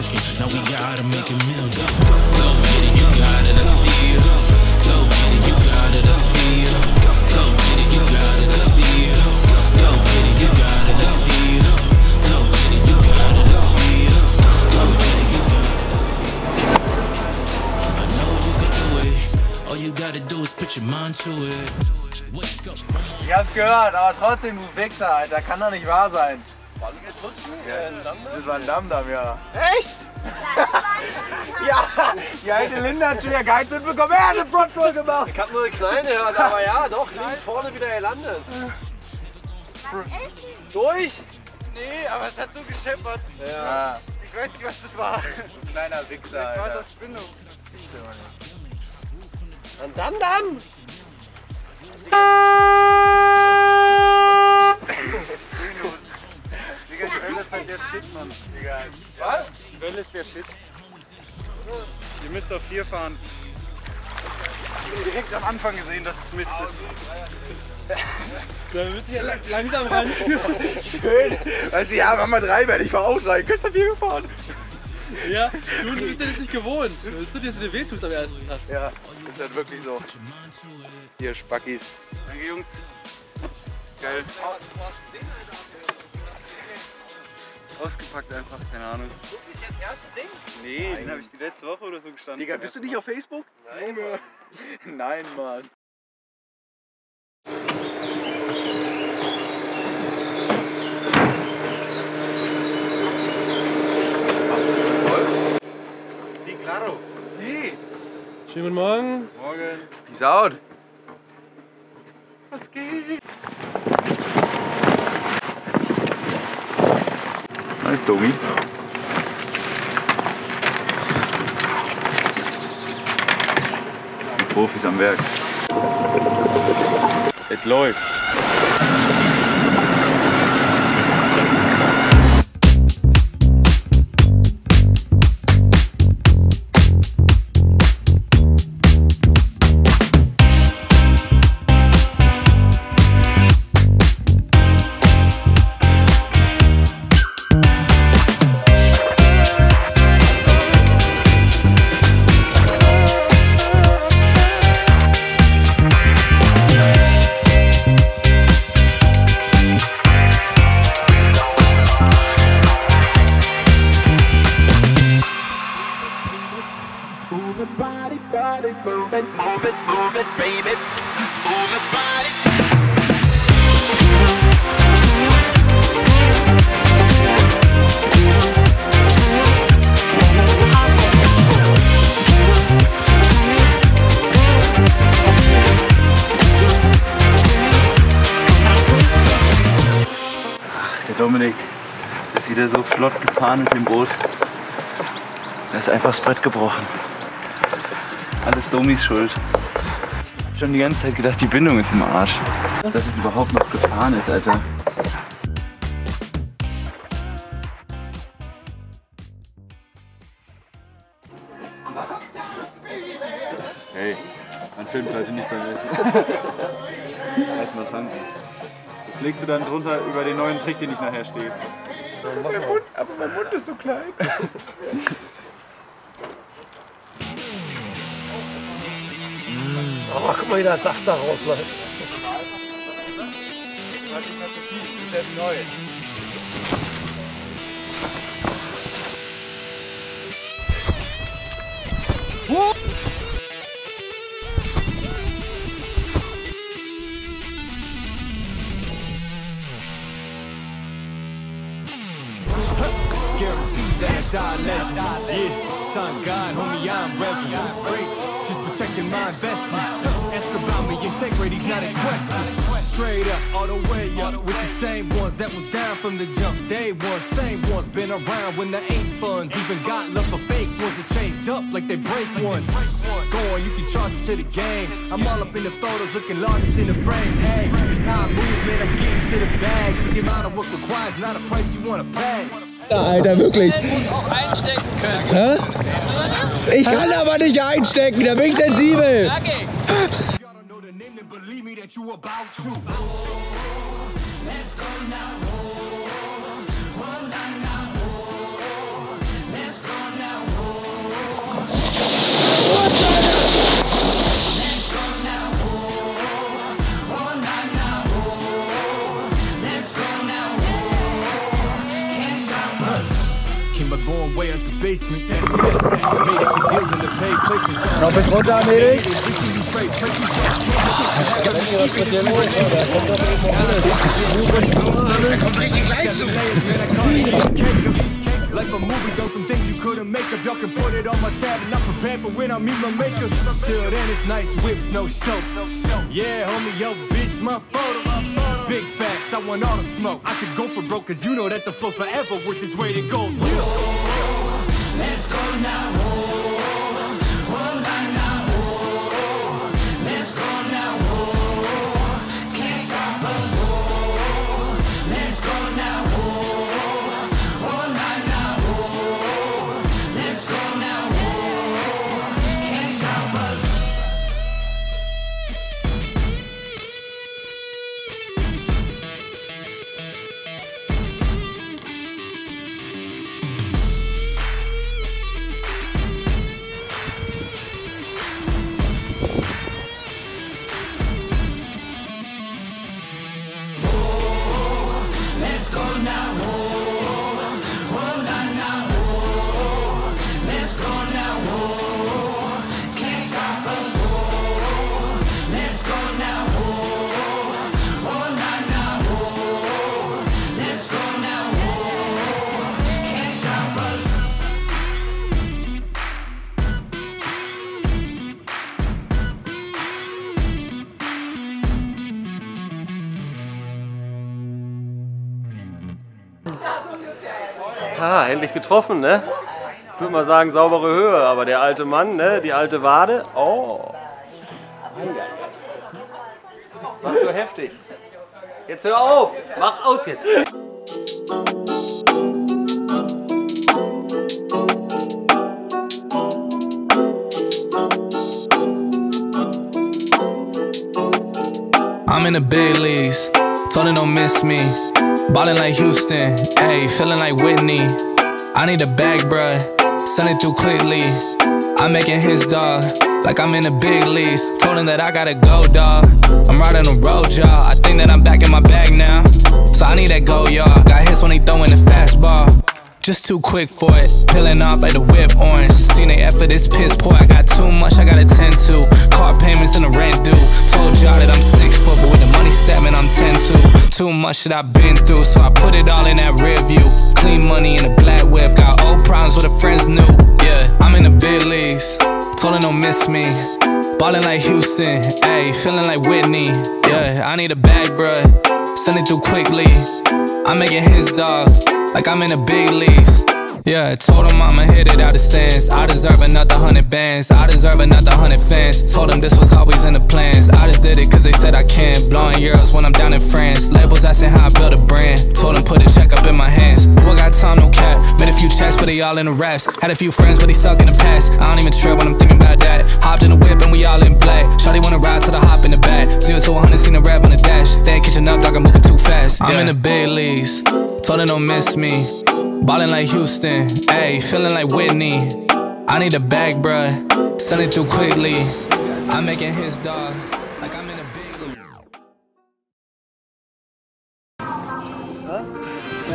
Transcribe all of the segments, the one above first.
working, now we gotta make a million. Go get it, you got it, I see you. Go get it, you got it, I see you. Go get it, you got it, I see you. Go get it, you got it, I see you. Go get it, you got it, I see you. Go get it, you got it, I see you. I know you can do it. All you gotta do is put your mind to it. Ich hab's gehört, aber trotzdem, du Wichser, Alter, kann doch nicht wahr sein. Das war ein Damm-Damm, ja. Echt? ja, die alte Linda hat schon ja keinen Sinn bekommen. Er hat eine Fronttour gemacht. Ich hab nur eine kleine, aber ja, doch, links vorne wieder gelandet. Durch? Nee, aber es hat so gescheppert. Ja, Ich weiß nicht, was das war. kleiner Wichser, War Alter. das Bindung? Dann dann dann! Ist halt der Shit, Mann. Egal. Was? Hölle ist der Shit. Ihr müsst auf 4 fahren. Ich hab direkt am Anfang gesehen, dass es Mist ist. Langsam ran. Schön. Weißt du, ja, mach mal drei, werde ich war auch drei. Küsst vier gefahren. Ja, du, du bist ja das nicht gewohnt. Das ist dir, dass du dir wehtust am ersten Tag. Ja, ist halt wirklich so. Hier, Spackis. Danke, Jungs. Geil. Ausgepackt einfach, keine Ahnung. Wirklich das erste Ding? Nee, den habe ich die letzte Woche oder so gestanden. Digga, bist du nicht auf Facebook? Nein, Mann. Nein, Mann. Sí, claro. Sie. Schönen guten Morgen. Morgen. Peace out. Was geht? Nice, Domi. Die Profis am Werk. Es läuft. It, body. Der Dominik ist wieder so flott gefahren mit dem Boot. Da ist einfach das Brett gebrochen. Alles Domis Schuld. Ich hab schon die ganze Zeit gedacht, die Bindung ist im Arsch. Dass es überhaupt noch gefahren ist, Alter. Hey, man filmt heute nicht beim Essen. Erstmal tanken. Das legst du dann drunter über den neuen Trick, den ich nachher stehe. Der Mund, aber mein Mund ist so klein. Oh, guck mal, wie der Saft da rausläuft. Das ist jetzt neu. It's guaranteed that I die legend. Yeah, son God, homie, I'm reverend. Preach, just protecting my investment. Ask about integrity's not a question. Straight up, all the way up, with the same ones that was down from the jump. Day one, same ones been around when there ain't funds. Even got love for fake ones that changed up like they break ones. Go on, you can charge it to the game. I'm all up in the photos, looking largest in the frames. Hey, how movement, I'm getting to the bag. But the amount of work requires not a price you wanna pay. Alter, wirklich. auch einstecken können. Hä? Ich kann aber nicht einstecken, da bin ich sensibel me that you about to. Oh, let's go now. Let's go now. Let's go now. Can't stop us. Came a long way the basement. That's it. Made it to deals in the pay placements. Robert, what down, Erik? Like a movie, done some things you couldn't make up. Y'all can put it on my tab and I'm prepared for when I meet my maker. Till then, it's nice whips, no show. Yeah, homie, yo, bitch, my photo. It's big facts, I want all the smoke. I could go for broke, cause you know that the flow forever worth its weight in gold. Yeah. Ah, endlich getroffen, ne? Ich würde mal sagen, saubere Höhe, aber der alte Mann, ne? Die alte Wade. Oh. Mach so heftig. Jetzt hör auf! Mach aus jetzt! I'm in the big leagues, her don't miss me. Ballin' like Houston, ayy, feeling like Whitney. I need a bag, bruh, send it through quickly. I'm making his dog, like I'm in the big leagues. Told him that I gotta go, dog. I'm riding the road, y'all. I think that I'm back in my bag now. So I need that go, y'all. Got hits when he throwing the fastball. Just too quick for it, peeling off like the whip orange. Seen they effort, this piss poor. I got too much, I gotta tend to. Car payments and the rent due. Told y'all that I'm six foot, but with the money statement, I'm 10 to. Too much that I've been through, so I put it all in that rear view. Clean money in a black whip, got old problems with the friends new. Yeah, I'm in the big leagues. Told her don't miss me. Ballin' like Houston, ayy, feeling like Whitney. Yeah, I need a bag, bruh. Send it through quickly. I'm making his dog, like I'm in the big leagues. Yeah, told him I'ma hit it out the stands. I deserve another hundred bands. I deserve another hundred fans. Told him this was always in the plans. I just did it cause they said I can. Blowing euros when I'm down in France. Labels asking how I build a brand. Few checks, but they all in the raps. Had a few friends, but they suck in the past. I don't even trip when I'm thinking about that. Hopped in the whip and we all in black. Shawty wanna ride to the hop in the back. Zero to 100, seen the rap on the dash. They ain't catching up, dog, I'm moving too fast. I'm in the big leagues. Told her don't miss me. Ballin' like Houston, ayy, feeling like Whitney. I need a bag, bruh. Send it through quickly. I'm making his dog, like I'm in a big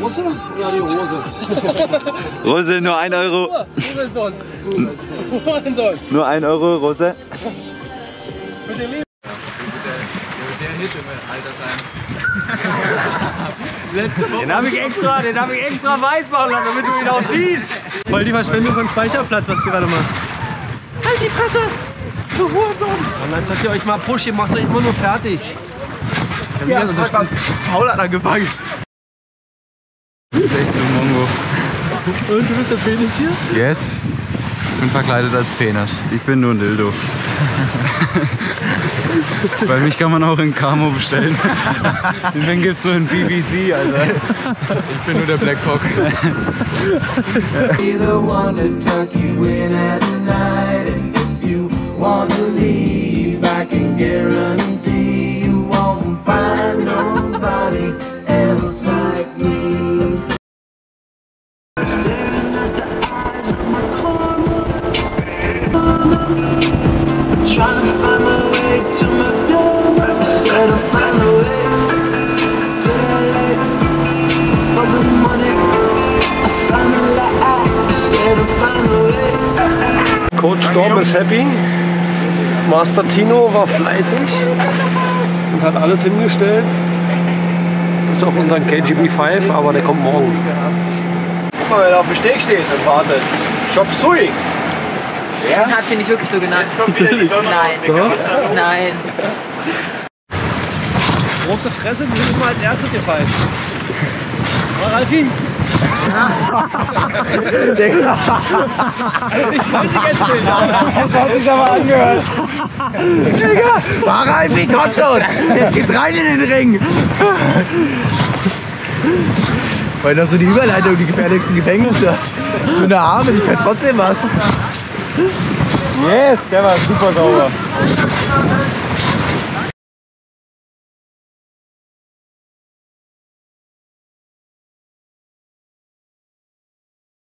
league. Rose, nur ein Euro. Hurensohn. Hurensohn. Nur ein Euro, Rose. Den habe ich extra, den habe ich extra weiß machen lassen, damit du ihn auch siehst. Voll die Verschwendung von Speicherplatz, was du gerade machst. Halt die Fresse! Du Hurensohn! Und dann sagt ihr euch mal Push, ihr macht euch immer nur fertig. Ja, ja, Paul hat angefangen. Das Und du bist der Penis hier? Yes. Ich bin verkleidet als Penis. Ich bin nur ein Dildo. Bei mich kann man auch in Camo bestellen. Den gibt's nur in BBC, Alter. Ich bin nur der Black Cock. Coach Storm ist happy. Master Tino war fleißig und hat alles hingestellt. Bis auf unseren KGB5, aber der kommt morgen. Guck mal, wer da auf dem Steg steht und wartet. Shop Suing! Den hat sie nicht wirklich so genannt. Nein. Nein. Große Fresse, wir sind immer als erstes gefallen. War Ralfi? ich wollte jetzt nicht. Das hat sich aber angehört. Digga, war Ralfi, komm schon. Jetzt geht rein in den Ring. Weil das so die Überleitung, die gefährlichsten Gefängnisse. So eine Arme, die kann trotzdem was. Yes, der war super sauber.